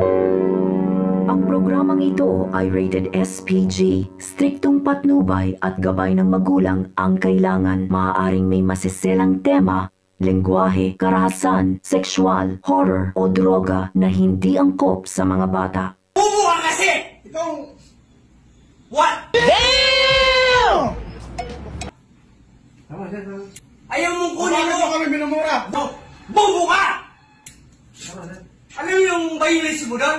Ang programang ito ay rated SPG. Striktong patnubay at gabay ng magulang ang kailangan. Maaaring may masiselang tema, lengguwahe, karahasan, sexual, horror o droga na hindi angkop sa mga bata. Bubo ka kasi! Ikaw, What? tama. Ayaw mong kunin Bakit mo mo! kami minumura? Bu- Bubo ka! Tama sir. Ano yung violation mo doon?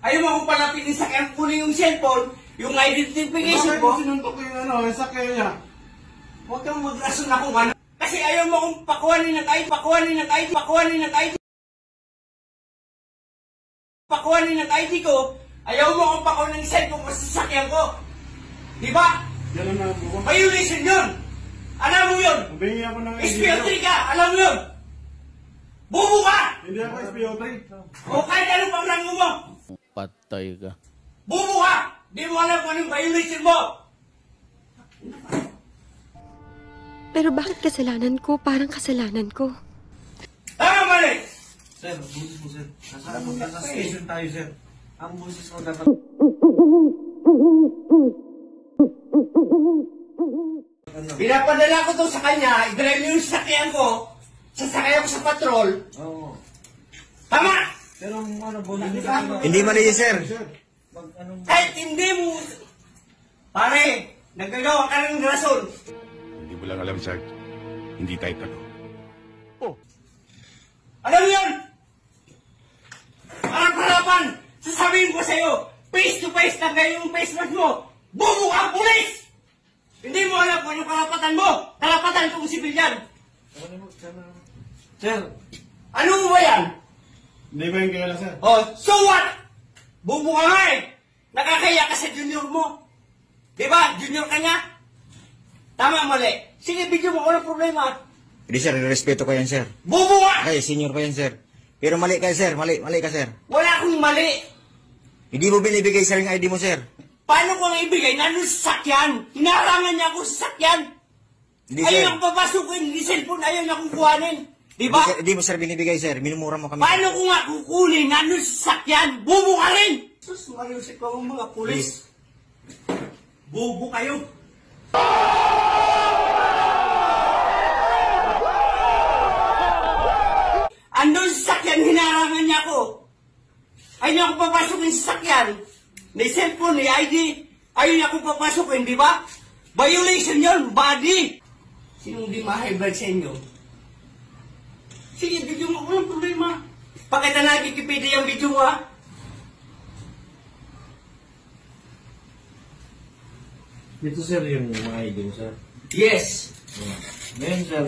Ayaw mo akong palapitin sa kunin yung cellphone, yung identification Bakit mo ko. sinuntok ko yung ano, yung sakya niya? Huwag kang magrason kung ano. Kasi ayaw mo akong pakuhanin ng ID, pakuhanin ng ID, pakuhanin ng ID. Pakuhanin ng ID ko, ayaw mo akong pakuhanin ng cellphone kasi sasakyan ko. Di ba? Ganun na buko. Violation yun! Alam mo yun! Humingi ako ng SPO3 ka! Alam mo yun! Bubo ka! Hindi ako SPO3. O kahit ano pang rango mo! Patay ka. Bubo ka! Di mo alam kung anong violation mo! Pero bakit kasalanan ko? Parang kasalanan ko. Tama mali! Sir, busis mo sir. Nasa, nasa station tayo sir. Ang busis mo dapat... Pinapadala ko to sa kanya, i-drive yung sasakyan ko, sasakyan ko sa patrol. Oo. Tama! Pero ano, bulis mo Diba? sir. Hindi mali yun, sir. Anong... Kahit hindi mo... Pare, nagagawa ka ng rason. Hindi mo lang alam, Sarge. Hindi tayo talo. Alam mo yun? Parang harapan, sasabihin ko sa'yo, face to face na kayo yung face mask mo. Bubo ka, pulis! Hindi mo alam kung yung karapatan mo. Karapatan kong sibilyan. Sir, Ano mo ba yan? Hindi ba yung kilala sir? Oh, so what? Bubo ka nga eh. Nakakaya ka sa junior mo. Di ba? Junior ka niya. Tama, mali. Sige, video mo. Walang problema. Hindi, sir. Respeto ko yan, sir. Bubo ka! Okay, senior ko yan, sir. Pero mali ka, sir. Mali, mali ka, sir. Wala akong mali. Hindi mo binibigay, sir, yung ID mo, sir. Paano ko nga ibigay? Nandun sa sakyan. Hinarangan niya ako sa sakyan. Hindi, sir. Ayaw akong papasukin. Hindi cellphone. Ayaw niya akong kuhanin. Di Hindi, ba? sir, hindi mo, sir, binibigay, sir. Minumura mo kami. Paano ko nga kukunin? Nandun sa sakyan. Bubo ka rin! Sus, mariusip ka mga mga pulis. Bubo kayo. Andun sa sakyan, hinarangan niya ako. Ayaw niya akong papasukin sa sakyan. May cellphone, may ID. Ayaw niya akong papasukin, di ba? Violation yon, body. Sinong di ma-high sa inyo? Sige, video mo. Walang problema. Pakita na Wikipedia yung video mo, ha? dito sir yung mga ID mo sir. Yes. Ngayon sir,